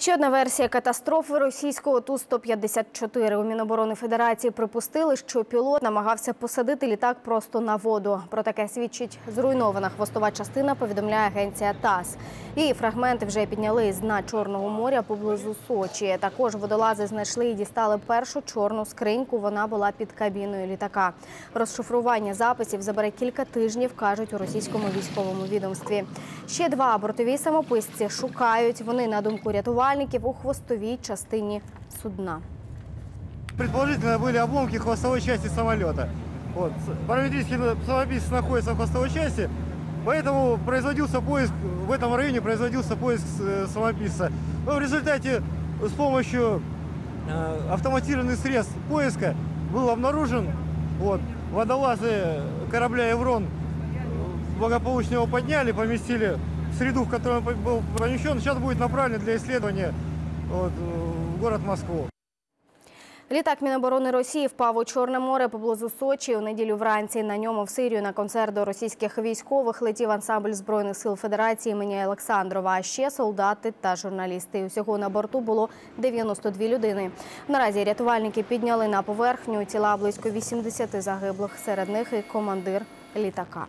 Ще одна версія катастрофи російського Ту-154. У Міноборони Федерації припустили, що пілот намагався посадити літак просто на воду. Про таке свідчить зруйнована хвостова частина, повідомляє агенція ТАСС. Її фрагменти вже підняли з дна Чорного моря поблизу Сочі. Також водолази знайшли і дістали першу чорну скриньку. Вона була під кабіною літака. Розшифрування записів забере кілька тижнів, кажуть у російському військовому відомстві. Ще два бортові самописці шукають. Вони, на думку рятувальників, у хвостовій частині судна. Предположительно были обломки хвостовой части самолета. Вот. Параметрический самописец находится в хвостовой части, поэтому производился поиск, в этом районе производился поиск э, самописца. Но в результате с помощью э, автоматизированных средств поиска был обнаружен. Вот. Водолазы корабля «Еврон» э, благополучно его подняли, поместили в среду, в которой он был помещен. Сейчас будет направлен для исследования вот, в город Москву. Літак Міноборони Росії впав у Чорне море поблизу Сочі. У неділю вранці на ньому в Сирію на концерт до російських військових летів ансамбль збройних сил Федерації імені Олександрова. А ще солдати та журналісти. Усього на борту було 92 людини. Наразі рятувальники підняли на поверхню тіла близько 80 загиблих. Серед них і командир літака.